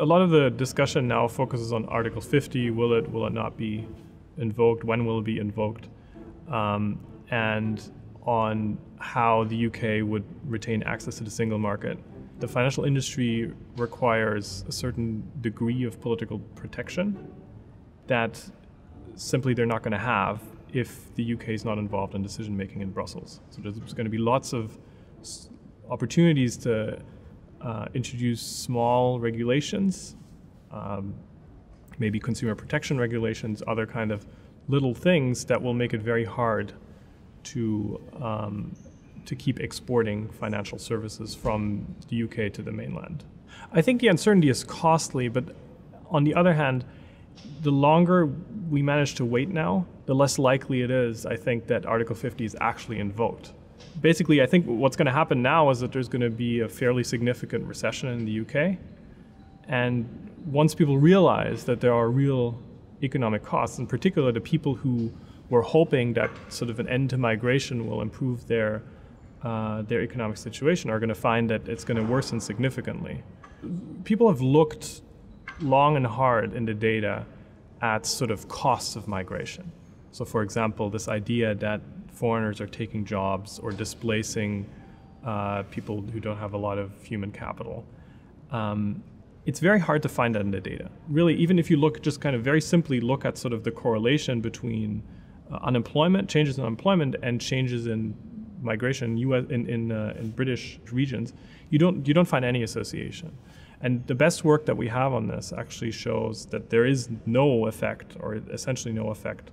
a lot of the discussion now focuses on Article 50. Will it, will it not be invoked? When will it be invoked? Um, and on how the UK would retain access to the single market. The financial industry requires a certain degree of political protection that simply they're not going to have if the UK is not involved in decision making in Brussels. So there's going to be lots of opportunities to uh, introduce small regulations, um, maybe consumer protection regulations, other kind of little things that will make it very hard to um, to keep exporting financial services from the UK to the mainland. I think the uncertainty is costly, but on the other hand, the longer we manage to wait now, the less likely it is, I think, that Article 50 is actually invoked. Basically, I think what's going to happen now is that there's going to be a fairly significant recession in the UK. And once people realize that there are real economic costs, in particular the people who were hoping that sort of an end to migration will improve their, uh, their economic situation, are going to find that it's going to worsen significantly. People have looked long and hard in the data at sort of costs of migration. So, for example, this idea that foreigners are taking jobs or displacing uh, people who don't have a lot of human capital. Um, it's very hard to find that in the data. Really, even if you look just kind of very simply look at sort of the correlation between uh, unemployment, changes in unemployment, and changes in migration in, US, in, in, uh, in British regions, you don't, you don't find any association. And the best work that we have on this actually shows that there is no effect, or essentially no effect,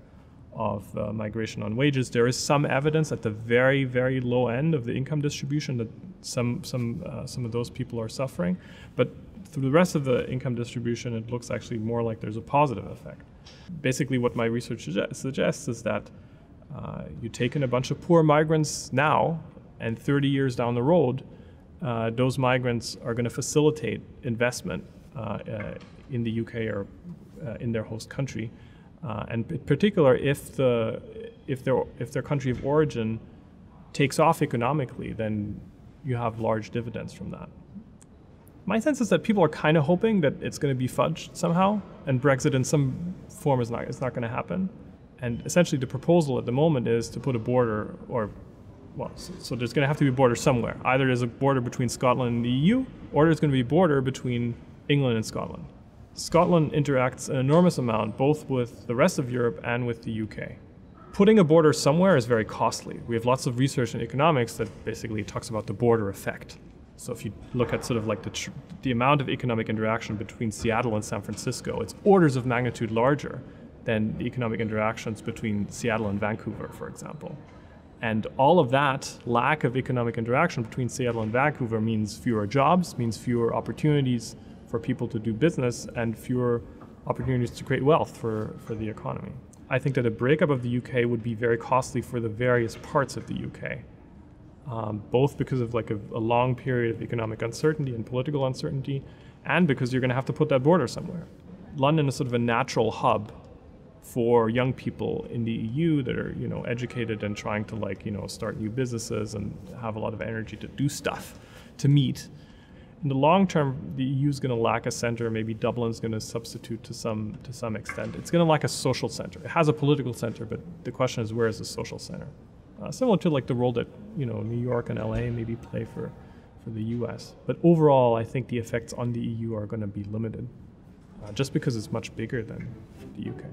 of uh, migration on wages. There is some evidence at the very, very low end of the income distribution that some, some, uh, some of those people are suffering. But through the rest of the income distribution, it looks actually more like there's a positive effect. Basically, what my research suggests is that uh, you take in a bunch of poor migrants now, and 30 years down the road, uh, those migrants are going to facilitate investment uh, uh, in the UK or in their host country. Uh, and in particular, if, the, if, their, if their country of origin takes off economically, then you have large dividends from that. My sense is that people are kind of hoping that it's going to be fudged somehow, and Brexit in some form is not, is not going to happen. And essentially, the proposal at the moment is to put a border or well, so, so there's going to have to be a border somewhere. Either there's a border between Scotland and the EU, or there's going to be a border between England and Scotland. Scotland interacts an enormous amount both with the rest of Europe and with the UK. Putting a border somewhere is very costly. We have lots of research in economics that basically talks about the border effect. So if you look at sort of like the, the amount of economic interaction between Seattle and San Francisco, it's orders of magnitude larger than the economic interactions between Seattle and Vancouver, for example. And all of that lack of economic interaction between Seattle and Vancouver means fewer jobs, means fewer opportunities for people to do business, and fewer opportunities to create wealth for, for the economy. I think that a breakup of the UK would be very costly for the various parts of the UK, um, both because of like a, a long period of economic uncertainty and political uncertainty, and because you're going to have to put that border somewhere. London is sort of a natural hub for young people in the EU that are you know educated and trying to like you know start new businesses and have a lot of energy to do stuff to meet. In the long term, the EU is going to lack a center. Maybe Dublin's going to substitute to some to some extent. It's going to lack a social center. It has a political center, but the question is where is the social center? Uh, similar to like the role that you know New York and LA maybe play for for the U.S. But overall, I think the effects on the EU are going to be limited, uh, just because it's much bigger than the UK.